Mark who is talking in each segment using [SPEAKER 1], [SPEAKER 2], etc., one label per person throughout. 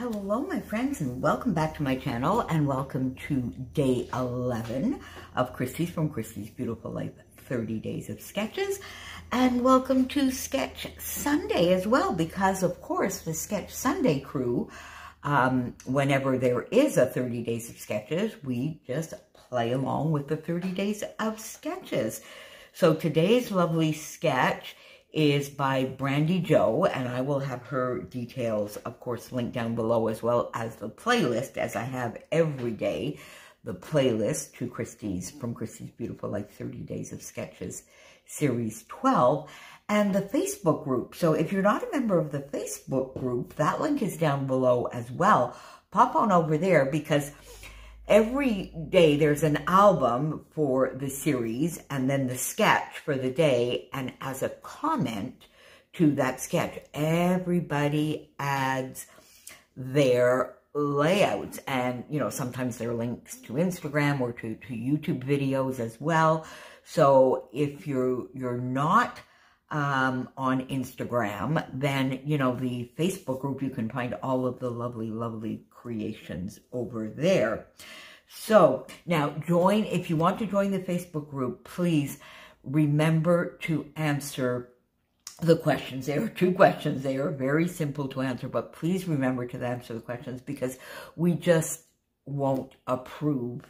[SPEAKER 1] Hello, my friends, and welcome back to my channel, and welcome to day 11 of Christy's from Christy's Beautiful Life 30 Days of Sketches, and welcome to Sketch Sunday as well, because, of course, the Sketch Sunday crew, um, whenever there is a 30 Days of Sketches, we just play along with the 30 Days of Sketches. So today's lovely sketch is by Brandi Jo, and I will have her details, of course, linked down below, as well as the playlist, as I have every day, the playlist to Christy's, from Christy's Beautiful Life 30 Days of Sketches, Series 12, and the Facebook group. So if you're not a member of the Facebook group, that link is down below as well. Pop on over there, because every day there's an album for the series and then the sketch for the day. And as a comment to that sketch, everybody adds their layouts and, you know, sometimes there are links to Instagram or to, to YouTube videos as well. So if you're, you're not um, on Instagram, then, you know, the Facebook group, you can find all of the lovely, lovely creations over there. So now join, if you want to join the Facebook group, please remember to answer the questions. There are two questions. They are very simple to answer, but please remember to answer the questions because we just won't approve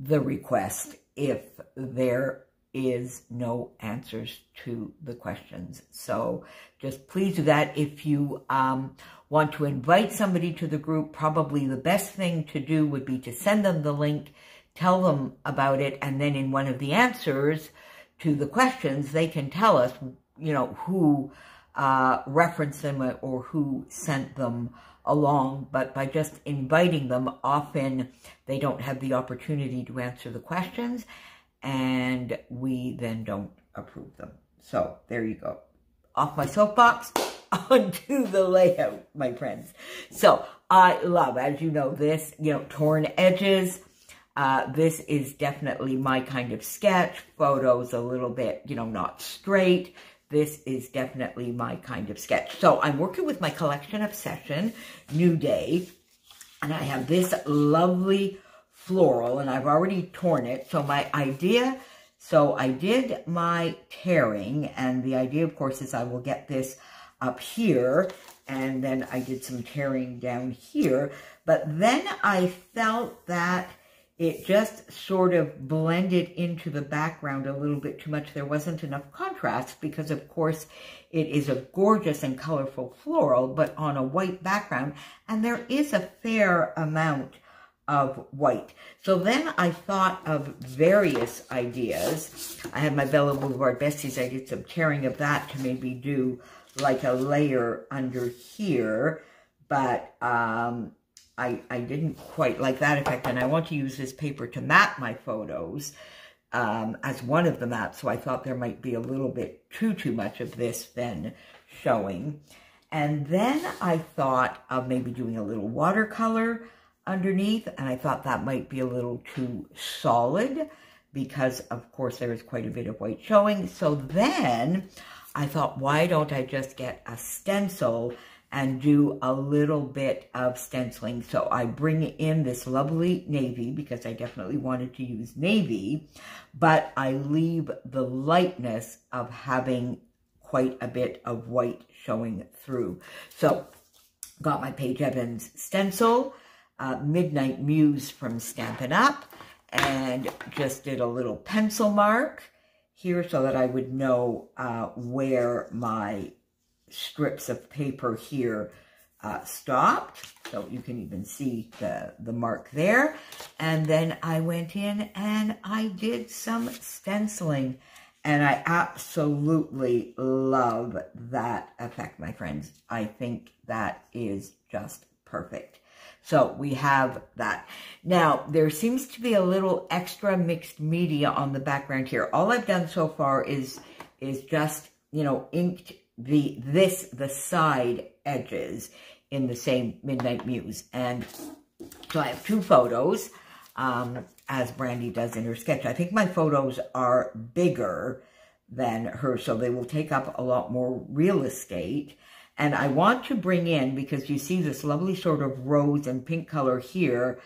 [SPEAKER 1] the request if there is no answers to the questions. So just please do that. If you um, want to invite somebody to the group, probably the best thing to do would be to send them the link, tell them about it, and then in one of the answers to the questions, they can tell us, you know, who uh, referenced them or who sent them along, but by just inviting them, often they don't have the opportunity to answer the questions, and we then don't approve them. So there you go. Off my soapbox, onto the layout, my friends. So I love, as you know, this, you know, torn edges. Uh, this is definitely my kind of sketch. Photos a little bit, you know, not straight. This is definitely my kind of sketch. So I'm working with my collection obsession, New Day, and I have this lovely floral, and I've already torn it. So my idea, so I did my tearing, and the idea, of course, is I will get this up here, and then I did some tearing down here. But then I felt that it just sort of blended into the background a little bit too much. There wasn't enough contrast because, of course, it is a gorgeous and colorful floral, but on a white background. And there is a fair amount of white. So then I thought of various ideas. I had my Bella Boulevard Besties. I did some tearing of that to maybe do like a layer under here, but um, I, I didn't quite like that effect. And I want to use this paper to map my photos um, as one of the maps. So I thought there might be a little bit too, too much of this then showing. And then I thought of maybe doing a little watercolor underneath. And I thought that might be a little too solid because, of course, there is quite a bit of white showing. So then I thought, why don't I just get a stencil and do a little bit of stenciling. So I bring in this lovely navy because I definitely wanted to use navy, but I leave the lightness of having quite a bit of white showing through. So got my Paige Evans stencil, uh, Midnight Muse from Stampin' Up, and just did a little pencil mark here so that I would know uh, where my strips of paper here uh, stopped. So you can even see the, the mark there. And then I went in and I did some stenciling. And I absolutely love that effect, my friends. I think that is just perfect. So we have that. Now, there seems to be a little extra mixed media on the background here. All I've done so far is, is just, you know, inked the, this, the side edges in the same Midnight Muse. And so I have two photos, um, as Brandi does in her sketch. I think my photos are bigger than her, so they will take up a lot more real estate. And I want to bring in, because you see this lovely sort of rose and pink color here,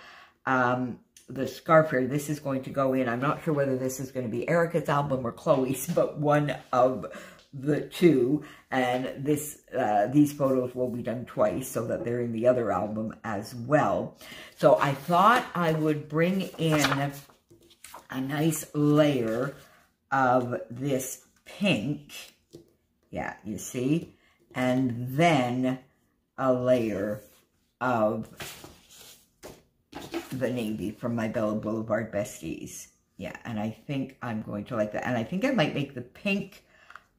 [SPEAKER 1] um, the scarf here, this is going to go in. I'm not sure whether this is going to be Erica's album or Chloe's, but one of the two. And this, uh, these photos will be done twice so that they're in the other album as well. So I thought I would bring in a nice layer of this pink. Yeah, you see? And then a layer of the navy from my Bella Boulevard Besties. Yeah, and I think I'm going to like that. And I think I might make the pink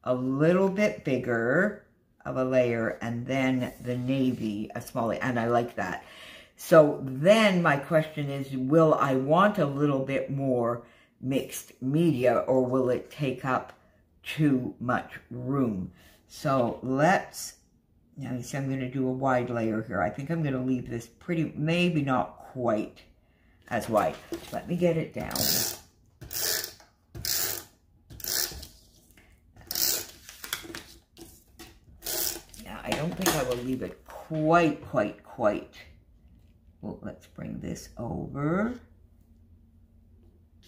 [SPEAKER 1] a little bit bigger of a layer and then the navy a smaller. And I like that. So then my question is, will I want a little bit more mixed media or will it take up too much room? So let's, now you see I'm going to do a wide layer here. I think I'm going to leave this pretty, maybe not quite as wide. Let me get it down. Now, I don't think I will leave it quite, quite, quite. Well, let's bring this over.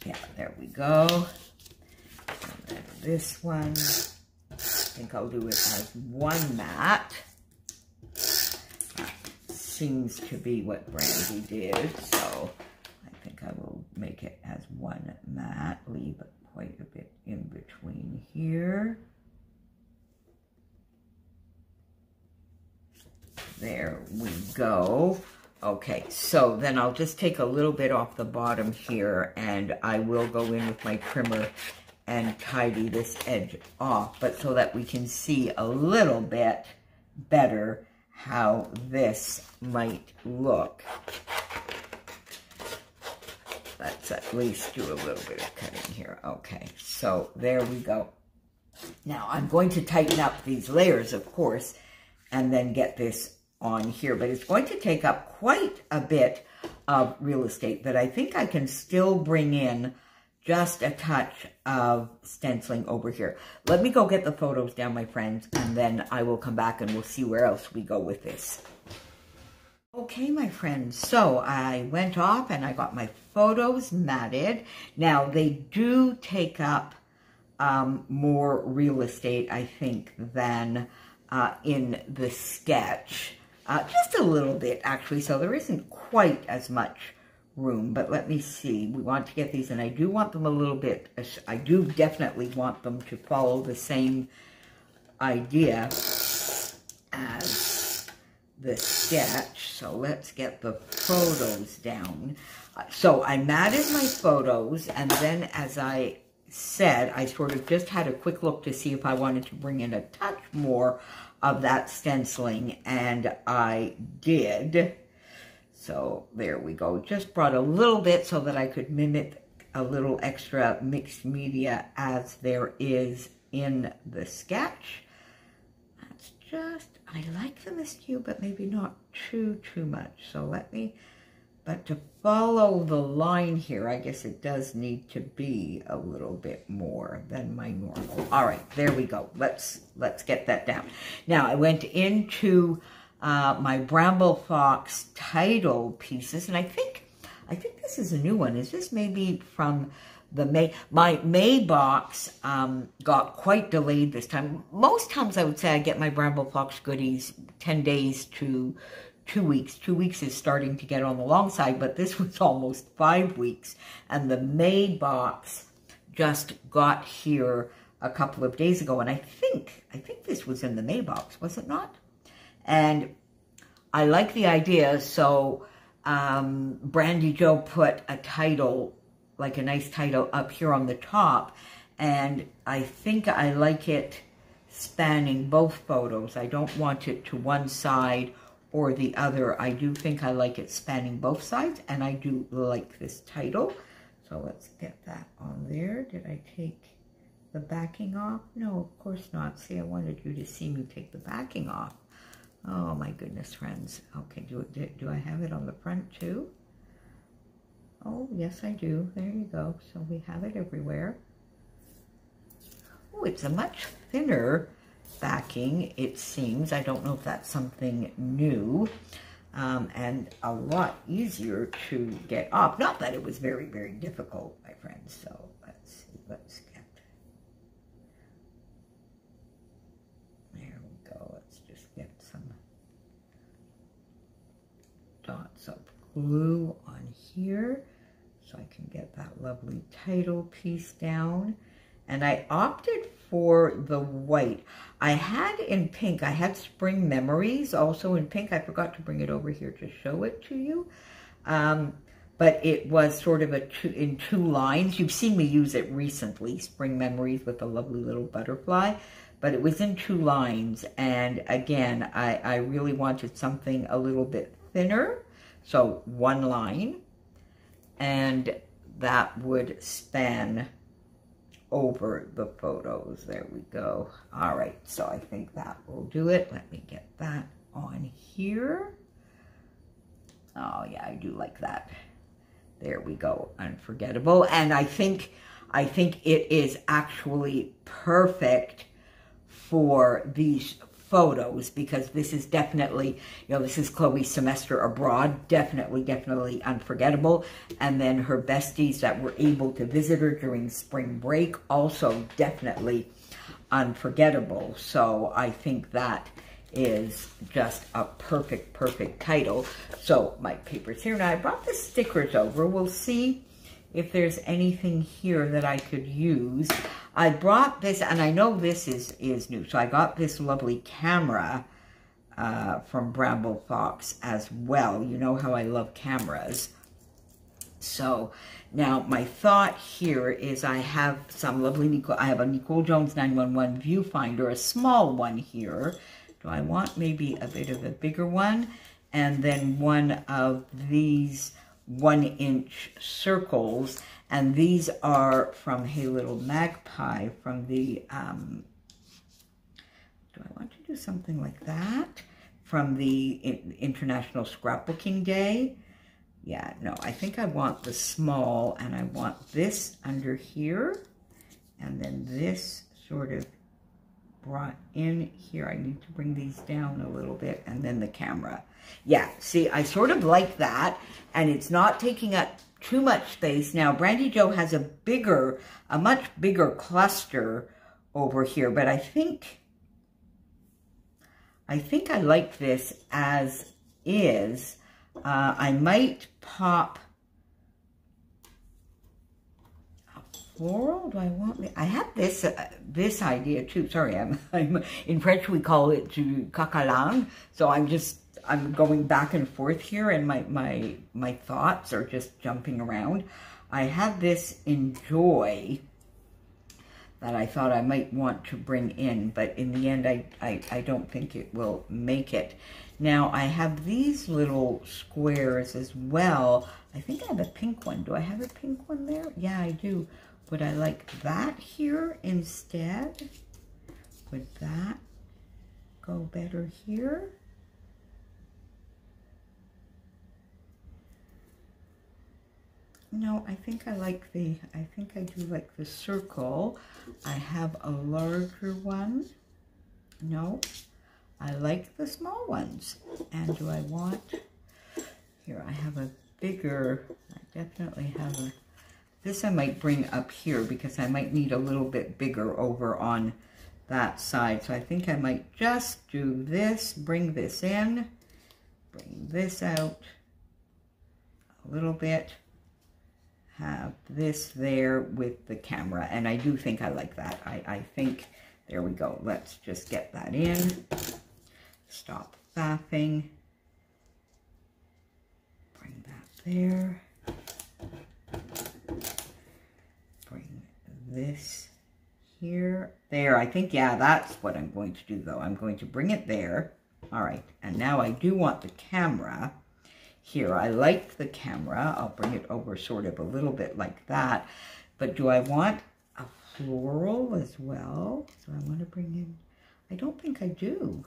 [SPEAKER 1] Yeah, there we go. This one, think I'll do it as one mat seems to be what Brandi did, so I think I will make it as one mat, leave quite a bit in between here. There we go. Okay, so then I'll just take a little bit off the bottom here and I will go in with my trimmer and tidy this edge off, but so that we can see a little bit better how this might look. Let's at least do a little bit of cutting here. Okay, so there we go. Now, I'm going to tighten up these layers, of course, and then get this on here. But it's going to take up quite a bit of real estate that I think I can still bring in just a touch of stenciling over here. Let me go get the photos down, my friends, and then I will come back and we'll see where else we go with this. Okay, my friends, so I went off and I got my photos matted. Now, they do take up um, more real estate, I think, than uh, in the sketch. Uh, just a little bit, actually, so there isn't quite as much room, but let me see. We want to get these, and I do want them a little bit, I do definitely want them to follow the same idea as the sketch. So let's get the photos down. Uh, so I matted my photos, and then as I said, I sort of just had a quick look to see if I wanted to bring in a touch more of that stenciling, and I did. So there we go. Just brought a little bit so that I could mimic a little extra mixed media as there is in the sketch. That's just, I like the askew, but maybe not too, too much. So let me, but to follow the line here, I guess it does need to be a little bit more than my normal. All right, there we go. Let's, let's get that down. Now I went into uh, my Bramble Fox title pieces. And I think, I think this is a new one. Is this maybe from the May? My May box um, got quite delayed this time. Most times I would say I get my Bramble Fox goodies 10 days to two weeks. Two weeks is starting to get on the long side, but this was almost five weeks. And the May box just got here a couple of days ago. And I think, I think this was in the May box, was it not? And I like the idea, so um, Brandi Jo put a title, like a nice title up here on the top, and I think I like it spanning both photos. I don't want it to one side or the other. I do think I like it spanning both sides, and I do like this title. So let's get that on there. Did I take the backing off? No, of course not. See, I wanted you to see me take the backing off. Oh my goodness, friends. Okay, do, do, do I have it on the front too? Oh, yes I do. There you go. So we have it everywhere. Oh, it's a much thinner backing, it seems. I don't know if that's something new. Um, and a lot easier to get off. Not that it was very, very difficult, my friends. So let's see, let's get, there we go. Let's just get some dots of glue on here so I can get that lovely title piece down. And I opted for the white. I had in pink, I had Spring Memories also in pink. I forgot to bring it over here to show it to you. Um, but it was sort of a two, in two lines. You've seen me use it recently, Spring Memories with a lovely little butterfly. But it was in two lines. And again, I, I really wanted something a little bit thinner. So one line. And that would span over the photos. There we go. All right, so I think that will do it. Let me get that on here. Oh, yeah, I do like that. There we go, unforgettable. And I think, I think it is actually perfect for these photos because this is definitely, you know, this is Chloe's semester abroad, definitely, definitely unforgettable. And then her besties that were able to visit her during spring break, also definitely unforgettable. So I think that is just a perfect, perfect title. So my paper's here. Now I brought the stickers over. We'll see if there's anything here that I could use. I brought this, and I know this is, is new, so I got this lovely camera uh, from Bramble Fox as well. You know how I love cameras. So now my thought here is I have some lovely, Nicole, I have a Nicole Jones 911 viewfinder, a small one here. Do I want maybe a bit of a bigger one? And then one of these one inch circles. And these are from Hey Little Magpie from the, um, do I want to do something like that? From the International Scrapbooking Day. Yeah, no, I think I want the small and I want this under here. And then this sort of brought in here. I need to bring these down a little bit and then the camera. Yeah, see, I sort of like that and it's not taking up too much space. Now, Brandi Jo has a bigger, a much bigger cluster over here, but I think, I think I like this as is. Uh, I might pop floral? Do I want, I have this, uh, this idea too. Sorry, I'm, I'm, in French we call it du coq So I'm just, I'm going back and forth here and my, my, my thoughts are just jumping around. I have this enjoy that I thought I might want to bring in, but in the end, I, I, I don't think it will make it. Now, I have these little squares as well. I think I have a pink one. Do I have a pink one there? Yeah, I do. Would I like that here instead? Would that go better here? No, I think I like the, I think I do like the circle. I have a larger one. No, I like the small ones. And do I want, here I have a bigger, I definitely have a this I might bring up here because I might need a little bit bigger over on that side. So I think I might just do this, bring this in, bring this out a little bit, have this there with the camera. And I do think I like that. I, I think, there we go. Let's just get that in. Stop faffing. Bring that there. This here, there. I think, yeah, that's what I'm going to do, though. I'm going to bring it there. All right, and now I do want the camera here. I like the camera. I'll bring it over sort of a little bit like that. But do I want a floral as well? So I want to bring in, I don't think I do.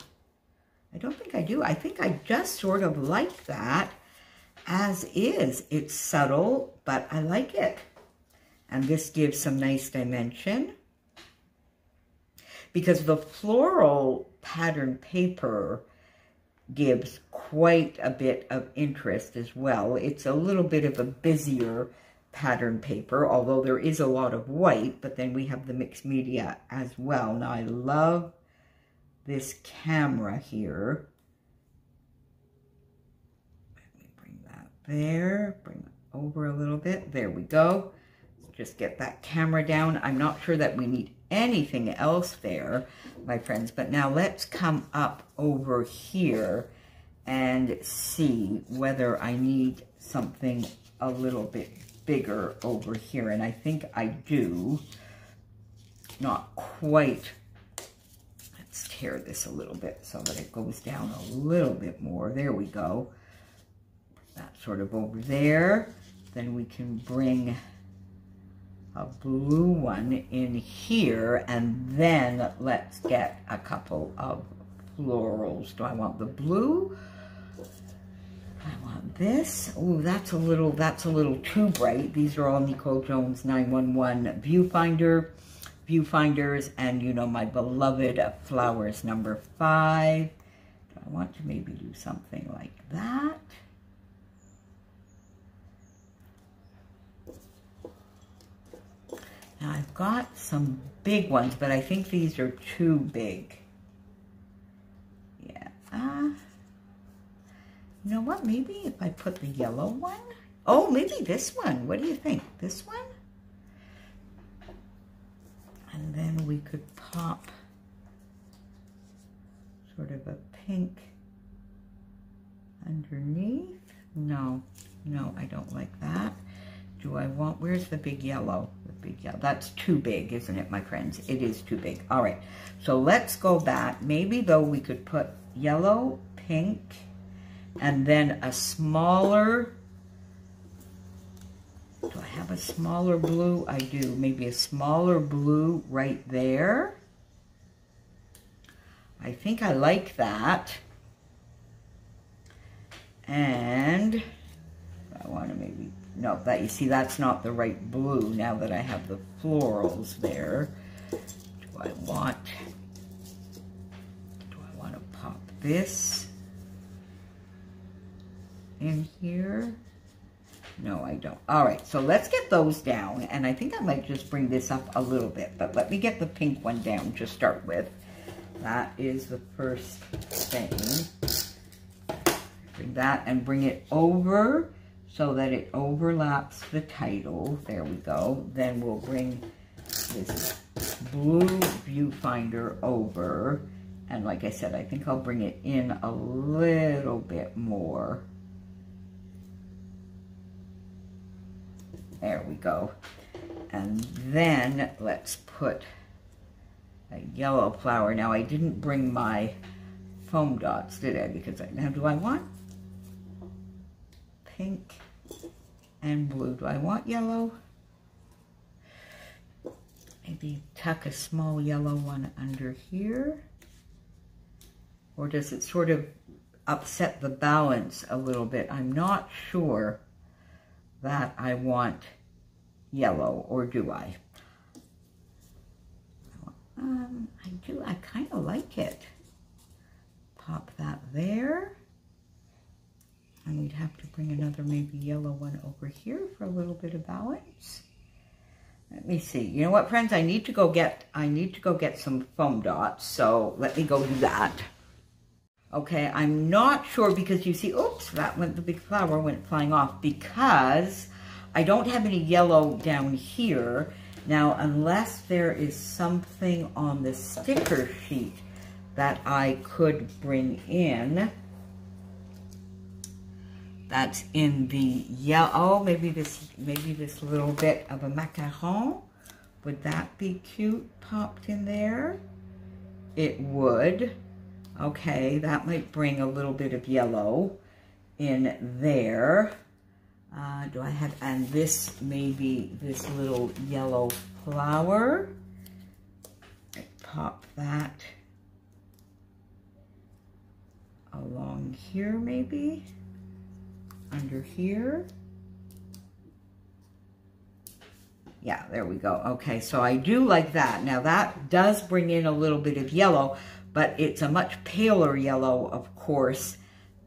[SPEAKER 1] I don't think I do. I think I just sort of like that as is. It's subtle, but I like it. And this gives some nice dimension. because the floral pattern paper gives quite a bit of interest as well. It's a little bit of a busier pattern paper, although there is a lot of white, but then we have the mixed media as well. Now, I love this camera here. Let me bring that there, bring it over a little bit. There we go. Just get that camera down. I'm not sure that we need anything else there, my friends, but now let's come up over here and see whether I need something a little bit bigger over here. And I think I do. Not quite. Let's tear this a little bit so that it goes down a little bit more. There we go. That sort of over there. Then we can bring a blue one in here and then let's get a couple of florals. Do I want the blue I want this. Oh, that's a little, that's a little too bright. These are all Nicole Jones 911 viewfinder, viewfinders, and you know my beloved flowers number five. Do I want to maybe do something like that? Now I've got some big ones, but I think these are too big. Yeah. Uh, you know what? Maybe if I put the yellow one. Oh, maybe this one. What do you think? This one? And then we could pop sort of a pink underneath. No, no, I don't like that. Do I want, where's the big yellow? Big that's too big, isn't it, my friends? It is too big. All right, so let's go back. Maybe, though, we could put yellow, pink, and then a smaller, do I have a smaller blue? I do, maybe a smaller blue right there. I think I like that. And I want to maybe, no, that you see that's not the right blue now that I have the florals there. Do I want, do I want to pop this? in here? No, I don't. All right, so let's get those down. And I think I might just bring this up a little bit, but let me get the pink one down to start with. That is the first thing. Bring that and bring it over so that it overlaps the title. There we go. Then we'll bring this blue viewfinder over. And like I said, I think I'll bring it in a little bit more. There we go. And then let's put a yellow flower. Now I didn't bring my foam dots, did I? Because I, now do I want pink and blue? Do I want yellow? Maybe tuck a small yellow one under here. Or does it sort of upset the balance a little bit? I'm not sure that I want yellow, or do I? Um, I do, I kind of like it. Pop that there. And we'd have to bring another maybe yellow one over here for a little bit of balance. Let me see. You know what, friends? I need to go get, I need to go get some foam dots. So let me go do that. Okay, I'm not sure because you see, oops, that went, the big flower went flying off because I don't have any yellow down here. Now, unless there is something on the sticker sheet that I could bring in, that's in the yellow, oh, maybe this, maybe this little bit of a macaron. Would that be cute popped in there? It would. Okay, that might bring a little bit of yellow in there. Uh, do I have, and this maybe this little yellow flower. Pop that along here maybe, under here. Yeah, there we go. Okay, so I do like that. Now that does bring in a little bit of yellow, but it's a much paler yellow, of course,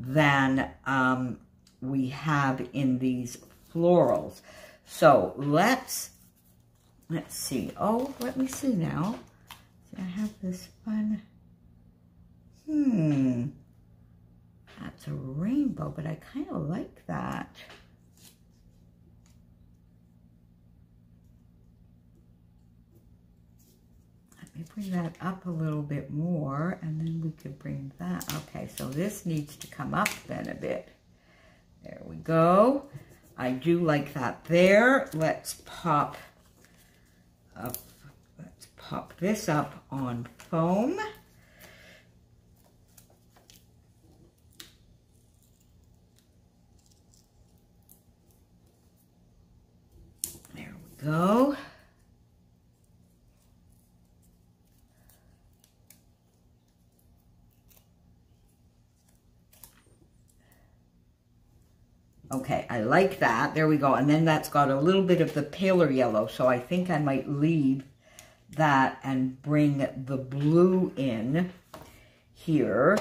[SPEAKER 1] than um, we have in these florals. So let's, let's see. Oh, let me see now. I have this fun, hmm, that's a rainbow, but I kind of like that. Let me bring that up a little bit more, and then we could bring that. Okay, so this needs to come up then a bit. There we go. I do like that there. Let's pop up, let's pop this up on foam. There we go. Okay, I like that. There we go. And then that's got a little bit of the paler yellow. So I think I might leave that and bring the blue in here.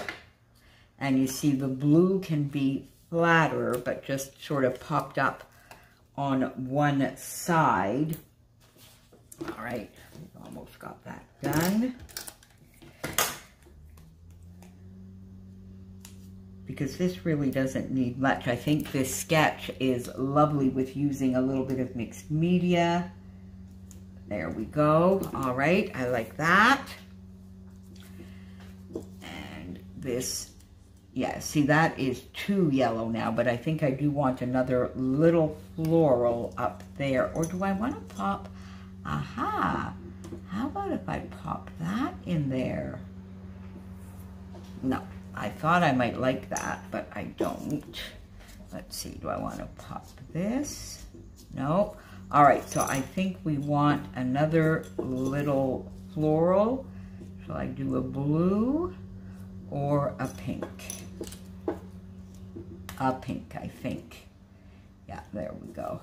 [SPEAKER 1] And you see the blue can be flatter, but just sort of popped up on one side. All right, almost got that done. Because this really doesn't need much. I think this sketch is lovely with using a little bit of mixed media. There we go. All right, I like that. And this, yeah, see that is too yellow now, but I think I do want another little floral up there. Or do I want to pop, aha, how about if I pop that in there? No, I thought I might like that, but I don't. Let's see, do I want to pop this? No. All right, so I think we want another little floral. Shall I do a blue or a pink? A pink, I think. Yeah, there we go.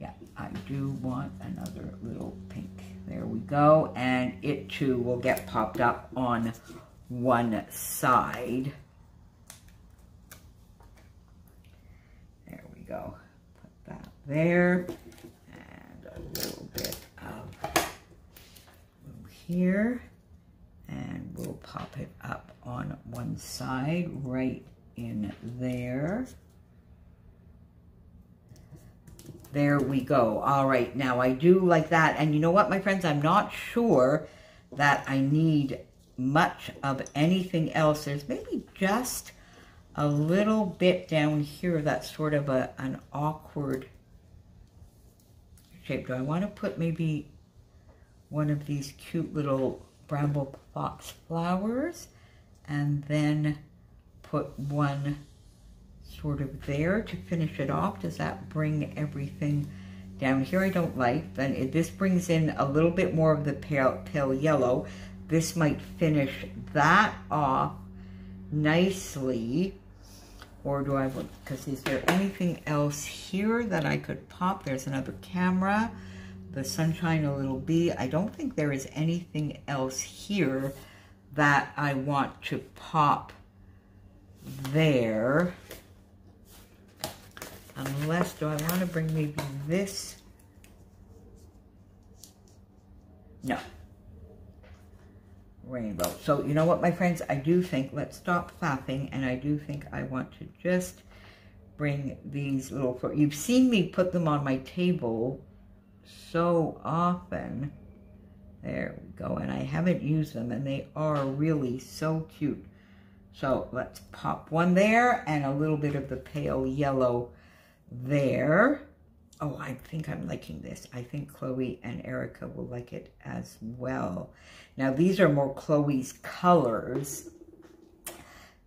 [SPEAKER 1] Yeah, I do want another little pink. There we go. And it too will get popped up on one side. There we go. Put that there. And a little bit of blue here. And we'll pop it up on one side right in there. There we go. All right, now I do like that. And you know what, my friends? I'm not sure that I need much of anything else. There's maybe just a little bit down here that's sort of a, an awkward shape. Do I want to put maybe one of these cute little bramble fox flowers and then put one sort of there to finish it off? Does that bring everything down here? I don't like. Then this brings in a little bit more of the pale, pale yellow. This might finish that off nicely. Or do I, want, because is there anything else here that I could pop? There's another camera, the Sunshine a Little Bee. I don't think there is anything else here that I want to pop there. Unless, do I want to bring maybe this? No, rainbow. So you know what, my friends? I do think, let's stop faffing, and I do think I want to just bring these little, you've seen me put them on my table so often. There we go, and I haven't used them, and they are really so cute. So let's pop one there, and a little bit of the pale yellow there. Oh, I think I'm liking this. I think Chloe and Erica will like it as well. Now, these are more Chloe's colors.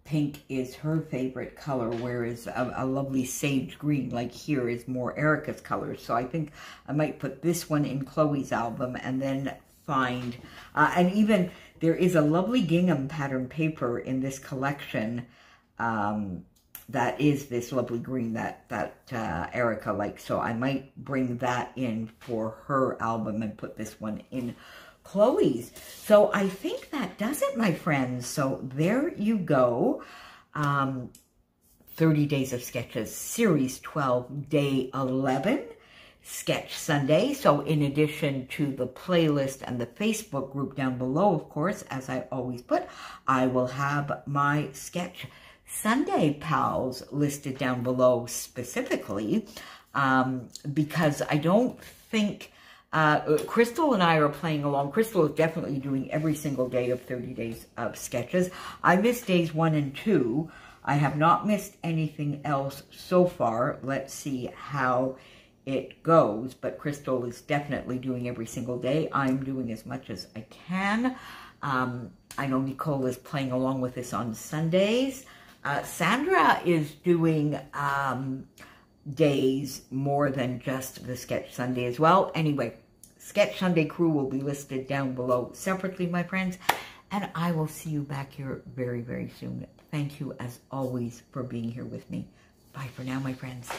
[SPEAKER 1] Pink is her favorite color, whereas a, a lovely sage green, like here, is more Erica's colors. So I think I might put this one in Chloe's album and then find, uh, and even there is a lovely gingham pattern paper in this collection um, that is this lovely green that, that uh, Erica likes. So I might bring that in for her album and put this one in Chloe's. So I think that does it, my friends. So there you go. Um, 30 Days of Sketches, Series 12, Day 11, Sketch Sunday. So in addition to the playlist and the Facebook group down below, of course, as I always put, I will have my Sketch Sunday pals listed down below specifically um, because I don't think uh, Crystal and I are playing along. Crystal is definitely doing every single day of 30 days of sketches. I missed days one and two. I have not missed anything else so far. Let's see how it goes. But Crystal is definitely doing every single day. I'm doing as much as I can. Um, I know Nicole is playing along with us on Sundays. Uh, Sandra is doing um, days more than just the Sketch Sunday as well. Anyway, Sketch Sunday crew will be listed down below separately, my friends. And I will see you back here very, very soon. Thank you, as always, for being here with me. Bye for now, my friends.